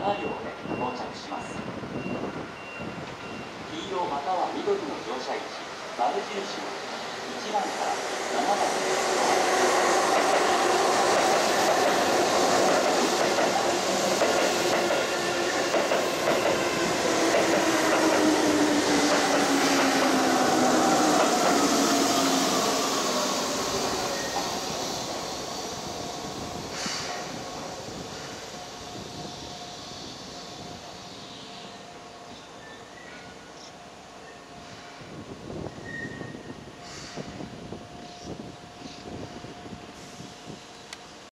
7両で到着します。黄色または緑の乗車位置。丸印の